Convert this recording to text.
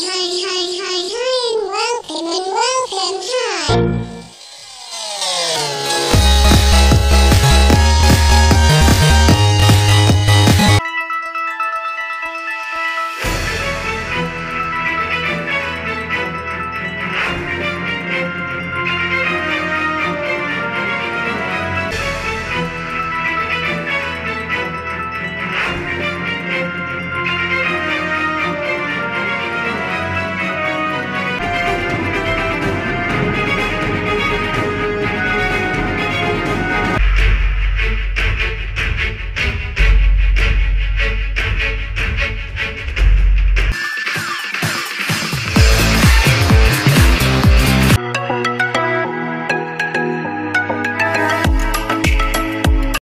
hey, hey.